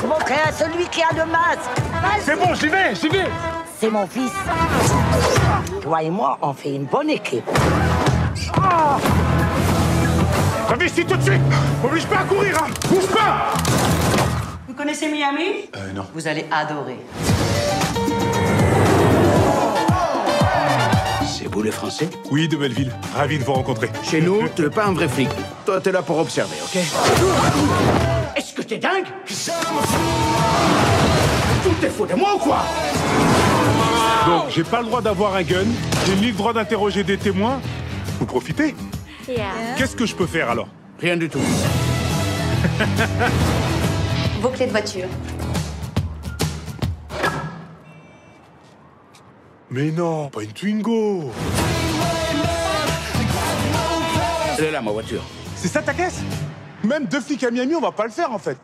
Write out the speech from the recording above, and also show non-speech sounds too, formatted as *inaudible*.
Eh, celui qui a le masque. C'est bon, j'y vais, j'y vais C'est mon fils. Toi et moi, on fait une bonne équipe. Ici tout de suite Oblige pas à courir, hein Bouge pas Vous connaissez Miami? Euh, non. Vous allez adorer. C'est vous les Français? Oui, de Belleville. Ravi de vous rencontrer. Chez nous, t'es pas un vrai flic. Toi, t'es là pour observer, ok? T'es dingue Tout est faux de moi ou quoi Donc, j'ai pas le droit d'avoir un gun, j'ai ni le droit d'interroger des témoins. Vous profitez Qu'est-ce que je peux faire alors? Rien du tout. *laughs* Vos clés de voiture. Mais non, pas une Twingo Elle est là, ma voiture. C'est ça ta caisse? Même deux flics à Miami, on va pas le faire en fait.